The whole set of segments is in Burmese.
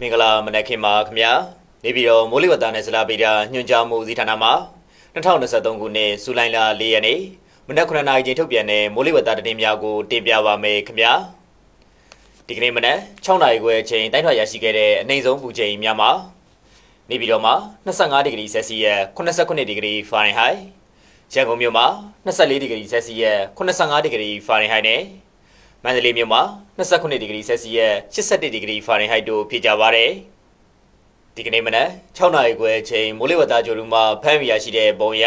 မင်္ဂလာမနက်ခင်းပါခင်ဗျာနေပြည်တော်မိုးလေဝသနဲ့ဇလာပေတာညွှန်ကြားမှုဦးစီးဌာနမှ2023ခုနှစ်ဇူလိုင်လ4ရက်နေ့မနက်9:00နာရီချိန်ထုတ်ပြန်တဲ့မိုးလေဝသသတင်းများကိုတင်ပြပါမယ်ခင်ဗျာဒီကနေ့မနက်6:00နာရီခွဲအချိန်တိုင်းထွာရရှိခဲ့တဲ့အနိုင်ဆုံးပူချိန်များမှာနေပြည်တော်မှာ25ဒီဂရီဆယ်စီယပ်89ဒီဂရီဖာရင်ဟိုက်ရန်ကုန်မြို့မှာ24ဒီဂရီဆယ်စီယပ်85ဒီဂရီဖာရင်ဟိုက်နဲ့ မန္တလေးမြို့မှာ29ဒီဂရီဆယ်စီယပ်81ဒီဂရီဖာရင်ဟိုက်တို့ဖြစ်ကြပါတယ်။ဒီကနေ့မနက်6နာရီခွဲအချိန်မိုးလေဝသကြိုးလူမှာဖမ်းမိရရှိတဲ့ပုံရ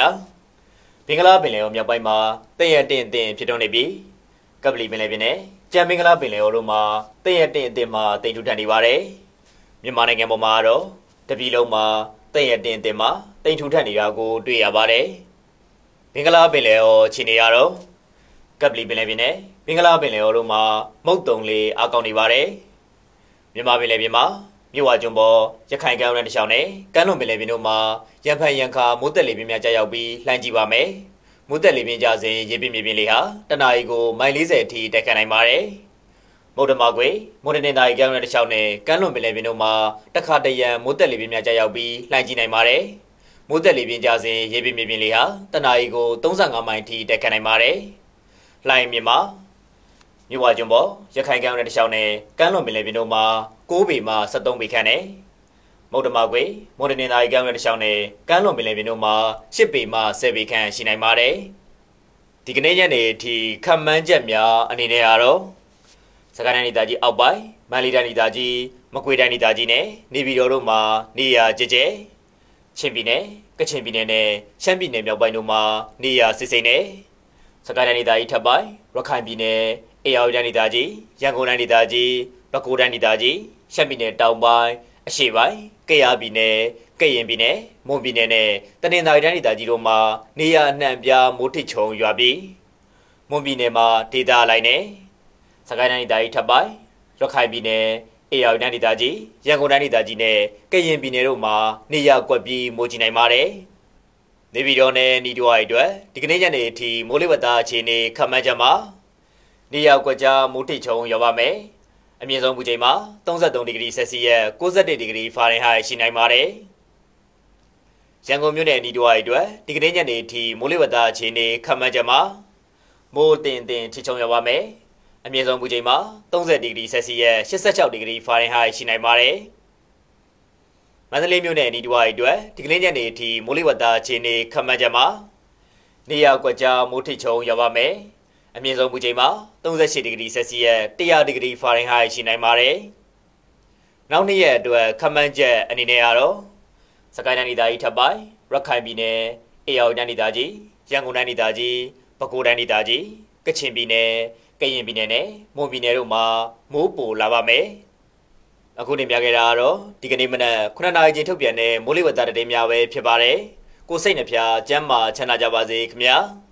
ဘင်္ဂလားပင်လယ်ော်မြောက်ပိုင်းမှာတည့်ရတင့်အတင်ဖြစ်တော့နေပြီးကပလီပင်လယ်ပြင်နဲ့ကြံဘင်္ဂလားပင်လယ်ော်တို့မှာတည့်ရတင့်အတင်မှာတိမ်ထူထန်နေပါတယ်။မြန်မာနိုင်ငံပေါ်မှာတော့တပြည်လုံးမှာတည့်ရတင့်အတင်မှာတိမ်ထူထန်နေတာကိုတွေ့ရပါတယ်။ဘင်္ဂလားပင်လယ်ော်ခြေနေရတော့ကပလီပင်လယ်ပြင်နဲ့ဘ င်္ဂလားပင်လယ်အော်တို့မှာမုတ်တုံလေးအကောင့်နေပါတယ်မြန်မာပင်လယ်ပြင်မှာမြဝကျွန်းပေါ်ရခိုင်ကမ်းရိုးတန်းတစ်လျှောက်နဲ့ကမ်းလွန်ပင်လယ်ပြင်တို့မှာရန်ဖန်ရန်ခါမိုးတက်လေပြင်းများကြာရောက်ပြီးလှမ်းကြည့်ပါမယ်မိုးတက်လေပြင်းကြစဉ်ရေပြင်းမြေပြင်းလေးဟာတနအီကိုမိုင်40အထိတက်ခတ်နိုင်ပါတယ်မုတ်တမကွေမွန်တင်တိုင်းကမ်းရိုးတန်းတစ်လျှောက်နဲ့ကမ်းလွန်ပင်လယ်ပြင်တို့မှာတခါတရံမိုးတက်လေပြင်းများကြာရောက်ပြီးလှမ်းကြည့်နိုင်ပါတယ်မိုးတက်လေပြင်းကြစဉ်ရေပြင်းမြေပြင်းလေးဟာတနအီကို35မိုင်ထိတက်ခတ်နိုင်ပါတယ်လှိုင်းမြမှာ မြဝကျွန်းပေါ်ရခိုင်ကမ်းရိုးတစ်လျှောက်နဲ့ကမ်းလွန်ပင်လယ်ပြင်တို့မှာ6ပေမှ73ပေခန့်နဲ့မုတ်တမကွေမွန်တနင်္သာရီကမ်းရိုးတစ်လျှောက်နဲ့ကမ်းလွန်ပင်လယ်ပြင်တို့မှာ10ပေမှ10ပေခန့်ရှိနိုင်ပါတယ်ဒီကနေ့ညနေထိခန့်မှန်းချက်များအနေနဲ့ကတော့စကိုင်းတိုင်းဒေသကြီးအောက်ပိုင်းမန္တလေးတိုင်းဒေသကြီးမကွေတိုင်းဒေသကြီးနဲ့နေပြည်တော်တို့မှာနေရာကျကျချင်းပြည်နယ်ကချင်ပြည်နယ်နဲ့ရှမ်းပြည်နယ်မြောက်ပိုင်းတို့မှာနေရာစစ်စိမ့်နဲ့စကိုင်းတိုင်းဒေသကြီးထပ်ပိုင်းရခိုင်ပြည်နယ် အေရဝတီတိုင်းဒေသကြီးရန်ကုန်တိုင်းဒေသကြီးပဲခူးတိုင်းဒေသကြီးရှမ်းပြည်နယ်တောင်ပိုင်းအရှေ့ပိုင်းကယားပြည်နယ်ကရင်ပြည်နယ်မွန်ပြည်နယ်နဲ့တနင်္သာရီတိုင်းဒေသကြီးတို့မှာနေရအနှံ့ပြားမိုးထစ်ချုံရွာပြီးမွန်ပြည်နယ်မှာဒေသလိုက်နဲ့စကိုင်းတိုင်းဒေသကြီးထပ်ပိုင်းရခိုင်ပြည်နယ်အေရဝတီတိုင်းဒေသကြီးရန်ကုန်တိုင်းဒေသကြီးနဲ့ကရင်ပြည်နယ်တို့မှာနေရကွက်ပြီးမိုးကြီးနိုင်ပါတယ်နေပြည်တော်နဲ့နီတိုဝိုင်အတွက်ဒီကနေ့ညနေအထိမိုးလေဝသအခြေအနေခန့်မှန်းချက်မှာ နေရာကွက်ကြားမိုးတိတ်ချုံရောက်ပါမယ်။အမြင့်ဆုံးပူချိန်မှာ33ဒီဂရီဆယ်စီယပ်61ဒီဂရီဖာရင်ဟိုက်ရှိနိုင်ပါတယ်။ရန်ကုန်မြို့နယ်နီတိုဝိုင်အတွက်ဒီကနေ့ညနေအထိမိုးလေဝသအခြေအနေခန့်မှန်းချက်မှာမိုးတင်တင်ထိချုံရောက်ပါမယ်။အမြင့်ဆုံးပူချိန်မှာ30ဒီဂရီဆယ်စီယပ်86ဒီဂရီဖာရင်ဟိုက်ရှိနိုင်ပါတယ်။မန္တလေးမြို့နယ်နီတဝိုင်အတွက်ဒီကနေ့ညနေအထိမိုးလေဝသအခြေအနေခန့်မှန်းချက်မှာနေရာကွက်ကြားမိုးထိချုံရောက်ပါမယ်။ အမြင့်ဆုံးပူချိန်မှာ38ဒီဂရီဆယ်စီယပ်100ဒီဂရီဖာရင်ဟိုက်ရှိနိုင်ပါတယ်။နောက်နှစ်ရက်အတွက်ခန့်မှန်းချက်အနေနဲ့ကတော့စကိုင်းတိုင်းဒေသကြီးထပ်ပိုင်းရခိုင်ပြည်နယ်အေရဝတီတိုင်းဒေသကြီးရန်ကုန်တိုင်းဒေသကြီးပဲခူးတိုင်းဒေသကြီးကချင်ပြည်နယ်ကရင်ပြည်နယ်နဲ့မွန်ပြည်နယ်တို့မှာမိုးပိုလာပါမယ်။အခုတင်ပြခဲ့တာကတော့ဒီကနေ့မနက်9နာရီချိန်ထုတ်ပြန်တဲ့မိုးလေဝသသတင်းများပဲဖြစ်ပါတယ်ကိုစိတ်နှဖျားကျမ်းမာချမ်းသာကြပါစေခင်ဗျာ။